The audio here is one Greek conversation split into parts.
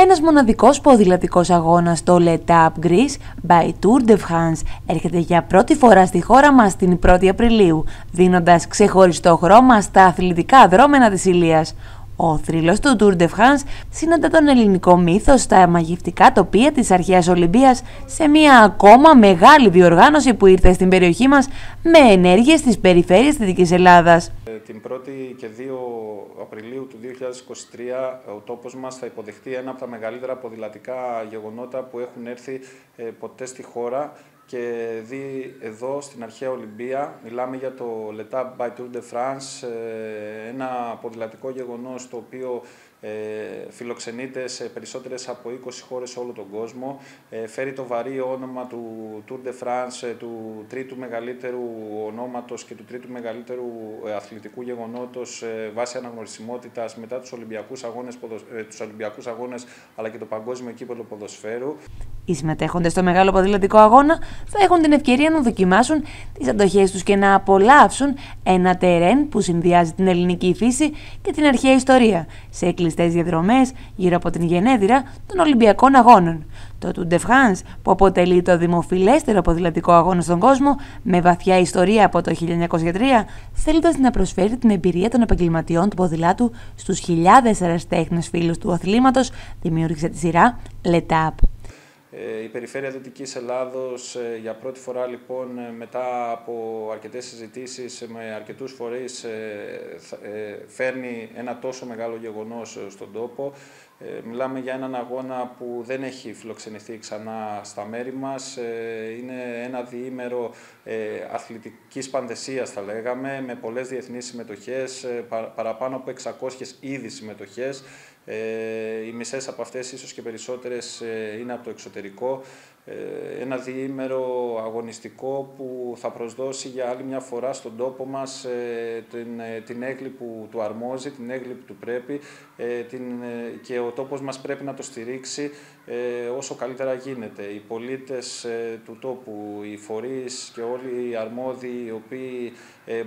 Ένας μοναδικός ποδηλατικός αγώνας στο L'Etape Greece by Tour de France έρχεται για πρώτη φορά στη χώρα μας την 1η Απριλίου, δίνοντας ξεχωριστό χρώμα στα αθλητικά δρόμενα της Ηλίας. Ο θρύλος του Tour de France συναντά τον ελληνικό μύθος στα μαγευτικά τοπία της αρχαίας Ολυμπίας σε μια ακόμα μεγάλη διοργάνωση που ήρθε στην περιοχή μας με ενέργειες στις περιφέρειες της Δυτικής Ελλάδας. Ε, την 1η και 2 Απριλίου του 2023 ο τόπος μας θα υποδεχτεί ένα από τα μεγαλύτερα ποδηλατικά γεγονότα που έχουν έρθει ε, ποτέ στη χώρα και δει εδώ στην αρχαία Ολυμπία. Μιλάμε για το L'Etape by Tour de France, ε, ένα ποδηλατικό γεγονός το οποίο ε, φιλοξενείται σε περισσότερες από 20 χώρες σε όλο τον κόσμο. Ε, φέρει το βαρύ όνομα του Tour de France, ε, του τρίτου μεγαλύτερου ονόματος και του τρίτου μεγαλύτερου ε, αθλητικού γεγονότος ε, βάσει αναγνωρισιμότητας μετά τους Ολυμπιακούς, αγώνες, τους Ολυμπιακούς αγώνες αλλά και το Παγκόσμιο Κύπελο Ποδοσφαίρου. Οι συμμετέχοντες στο μεγάλο ποδηλατικό αγώνα θα έχουν την ευκαιρία να δοκιμάσουν τις αντοχές τους και να απολαύσουν ένα τερέν που συνδυάζει την ελληνική φύση και την αρχαία ιστορία σε κλειστές διαδρομές γύρω από την γενέδυρα των Ολυμπιακών Αγώνων. Το Tour de France, που αποτελεί το δημοφιλέστερο ποδηλατικό αγώνα στον κόσμο, με βαθιά ιστορία από το 1903, θέλοντας να προσφέρει την εμπειρία των επαγγελματιών του ποδηλάτου στους χιλιάδες αεραστέχνε φίλους του αθλήματος, δημιούργησε τη σειρά Letap. Ε, η Περιφέρεια Δυτικής Ελλάδος ε, για πρώτη φορά λοιπόν ε, μετά από αρκετές συζητήσεις με αρκετούς φορείς φέρνει ένα τόσο μεγάλο γεγονός στον τόπο. Μιλάμε για έναν αγώνα που δεν έχει φιλοξενηθεί ξανά στα μέρη μας. Είναι ένα διήμερο αθλητικής παντεσίας θα λέγαμε, με πολλές διεθνείς συμμετοχές, παραπάνω από 600 ήδη συμμετοχές ε, οι μισές από αυτές, ίσως και περισσότερες, ε, είναι από το εξωτερικό. Ε, ένα διήμερο αγωνιστικό που θα προσδώσει για άλλη μια φορά στον τόπο μας ε, την, ε, την έγκλη που του αρμόζει, την έγκλη που του πρέπει την, και ο τόπος μας πρέπει να το στηρίξει όσο καλύτερα γίνεται. Οι πολίτες του τόπου, οι φορείς και όλοι οι αρμόδιοι οι οποίοι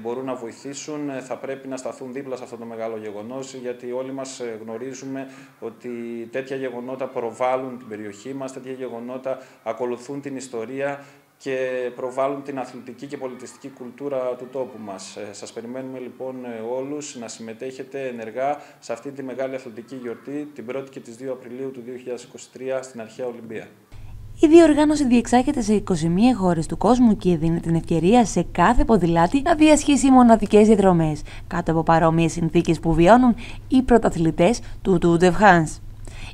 μπορούν να βοηθήσουν θα πρέπει να σταθούν δίπλα σε αυτό το μεγάλο γεγονός γιατί όλοι μας γνωρίζουμε ότι τέτοια γεγονότα προβάλλουν την περιοχή μας, τέτοια γεγονότα ακολουθούν την ιστορία και προβάλλουν την αθλητική και πολιτιστική κουλτούρα του τόπου μας. Ε, σας περιμένουμε λοιπόν ε, όλους να συμμετέχετε ενεργά σε αυτή τη μεγάλη αθλητική γιορτή την 1η και τις 2 Απριλίου του 2023 στην Αρχαία Ολυμπία. Η διοργάνωση διεξάγεται σε 21 χώρες του κόσμου και δίνει την ευκαιρία σε κάθε ποδηλάτη να διασχίσει μοναδικές διαδρομές κάτω από παρόμοιες συνθήκες που βιώνουν οι πρωταθλητές του Tour de France.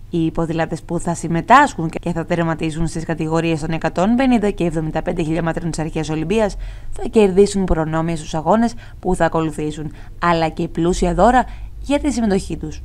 Οι ποδηλάτες που θα συμμετάσχουν και θα τερματίσουν στις κατηγορίες των 150 και 75 χιλιόμετρων της Αρχαίας Ολυμπίας θα κερδίσουν προνόμια στους αγώνες που θα ακολουθήσουν, αλλά και πλούσια δώρα για τη συμμετοχή τους.